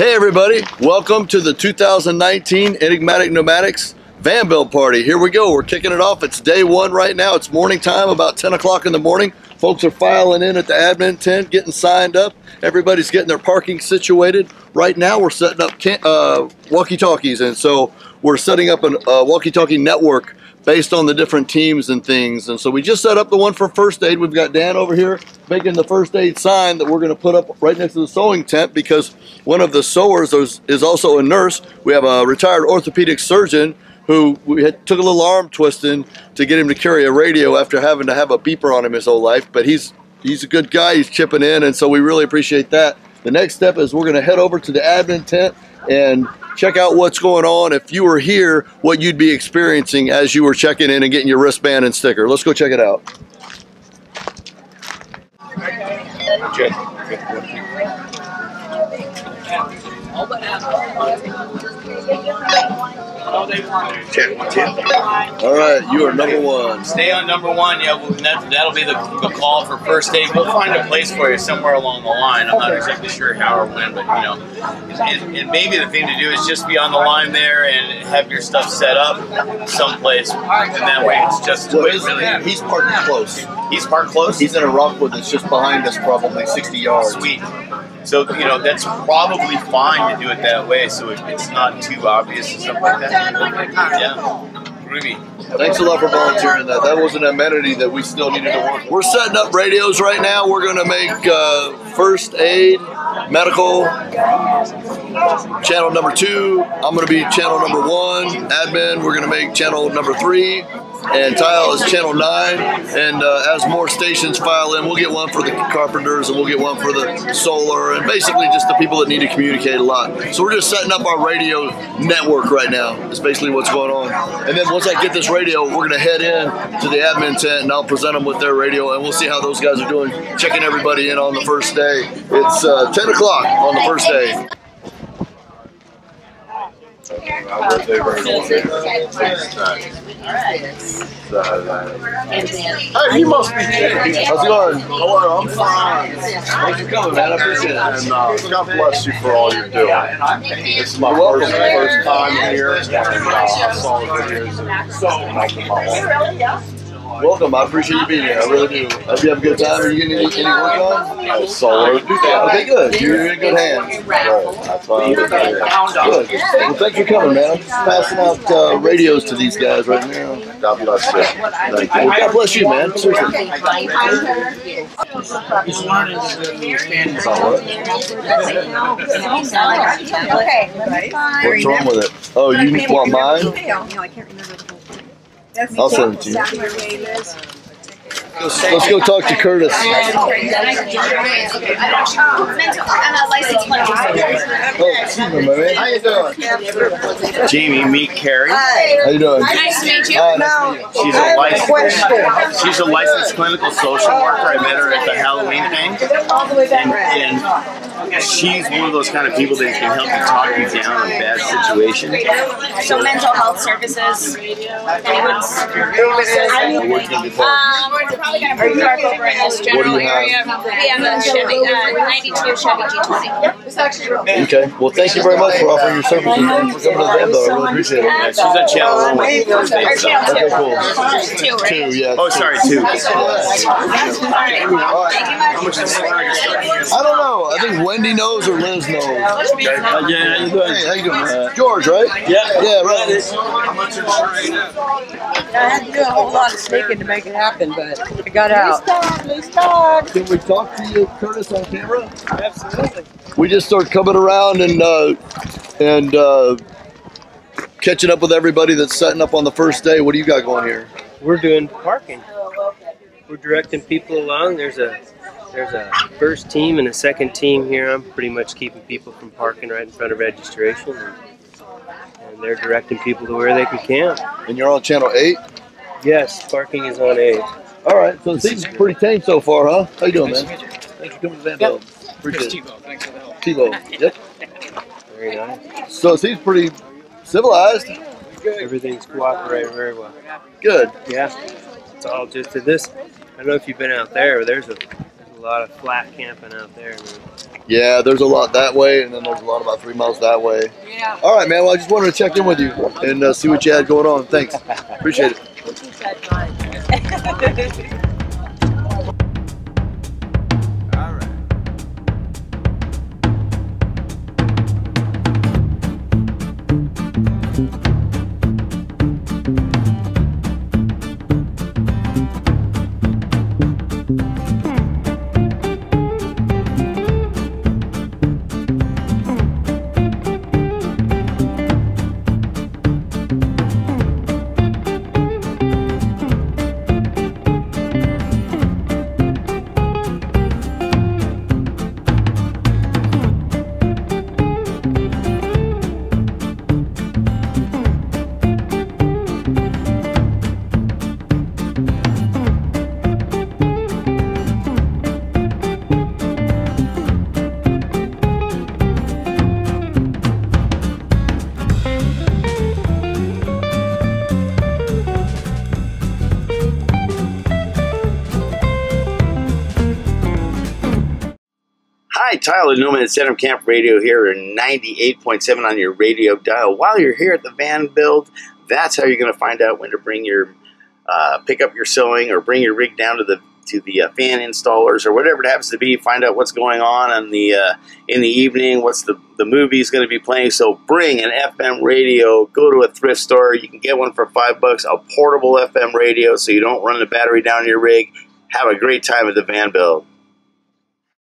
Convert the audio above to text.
Hey everybody, welcome to the 2019 Enigmatic Nomadics Van Build Party. Here we go, we're kicking it off. It's day one right now. It's morning time, about 10 o'clock in the morning. Folks are filing in at the admin tent, getting signed up. Everybody's getting their parking situated. Right now we're setting up uh, walkie-talkies and so we're setting up a uh, walkie-talkie network based on the different teams and things. And so we just set up the one for first aid. We've got Dan over here making the first aid sign that we're going to put up right next to the sewing tent because one of the sewers is also a nurse. We have a retired orthopedic surgeon who we had, took a little arm twisting to get him to carry a radio after having to have a beeper on him his whole life. But he's he's a good guy. He's chipping in, and so we really appreciate that. The next step is we're going to head over to the admin tent and check out what's going on. If you were here, what you'd be experiencing as you were checking in and getting your wristband and sticker. Let's go check it out. All right, you are number one. Stay on number one. Yeah, well, that, that'll be the, the call for first aid. We'll find a place for you somewhere along the line. I'm not exactly sure how or when, but you know, and, and maybe the thing to do is just be on the line there and have your stuff set up someplace, and that way it's just well, really. He's parked close. He's parked close. He's in a rockwood that's just behind us, probably 60 yards. Sweet. So you know that's probably fine to do it that way, so it's not too obvious and stuff like that. Yeah, Ruby. Thanks a lot for volunteering that. That was an amenity that we still needed to work. We're setting up radios right now. We're going to make uh, first aid, medical, channel number two. I'm going to be channel number one. Admin, we're going to make channel number three and tile is channel 9 and uh, as more stations file in we'll get one for the carpenters and we'll get one for the solar and basically just the people that need to communicate a lot so we're just setting up our radio network right now is basically what's going on and then once I get this radio we're going to head in to the admin tent and I'll present them with their radio and we'll see how those guys are doing checking everybody in on the first day it's uh, 10 o'clock on the first day Hey, you must be Jamie. How's it going? Hello, I'm fine. Thanks for coming, man. I appreciate it. And uh, God bless you for all you're doing. It's my first, first time here, and uh, I saw the videos and helping my wife. Welcome. I appreciate you being here. I really do. Hope you have a good time. Are you getting any, any work on? Uh, solar. Okay, good. You're in good hands. That's fine. Good. Well, thanks for coming, man. I'm just passing out uh, radios to these guys right now. God bless you. Thank you. Well, God bless you, man. Seriously. He's learning to stand Okay. What's wrong with it? Oh, you want mine? No, I can't remember the whole thing. I'll send it to you. Let's go talk to Curtis. I'm a licensed Oh, excuse me, man. How you doing? Jamie, meet Carrie. How you doing? Nice to meet you. Hi, nice to meet you. She's a licensed. She's a licensed clinical social worker. I met her at the Halloween thing, and, and she's one of those kind of people that can help you talk you down in bad situations. So mental health services. Anyone's. Um, we're probably going to park over in this general you have? area. We have a Chevy, uh, 92 Chevy G20. Okay. Well, thank you very much for offering your services and for coming to the band, though. I really appreciate Yeah, it. she's a channel one. Or stuff. channel Okay, cool. two. Two, right? Two, yeah. Oh, sorry, two. All right. All right. How much is it? I don't know. I think Wendy knows or Liz knows. Uh, yeah, how you doing? Hey, how you doing? man? George, right? Yeah. Yeah, right. How much is it right now? I had to do a whole lot of sneaking to make it happen, but I got out. Can we talk to you, Curtis, on camera? Absolutely. We just start coming around and uh, and uh, catching up with everybody that's setting up on the first day. What do you got going here? We're doing parking. We're directing people along. There's a there's a first team and a second team here. I'm pretty much keeping people from parking right in front of registration, and, and they're directing people to where they can camp. And you're on channel eight. Yes, parking is on eight. All right, so it seems pretty tame so far, huh? How you doing, man? Thanks for coming to Van Build. Appreciate it. Thanks for the help. Tebow. Yep. Very nice. So it seems pretty civilized. Everything's cooperating very well. Good. Yeah, it's all just to this. I don't know if you've been out there, but there's a, there's a lot of flat camping out there. I mean, Yeah, there's a lot that way, and then there's a lot about three miles that way. Yeah. All right, man. Well, I just wanted to check in with you and uh, see what you had going on. Thanks. Appreciate it. Hi, Tyler Newman at Center Camp Radio here in 98.7 on your radio dial. While you're here at the van build, that's how you're going to find out when to bring your, uh, pick up your sewing or bring your rig down to the to the uh, fan installers or whatever it happens to be. Find out what's going on in the uh, in the evening. What's the the movie's going to be playing? So bring an FM radio. Go to a thrift store. You can get one for five bucks. A portable FM radio, so you don't run the battery down your rig. Have a great time at the van build.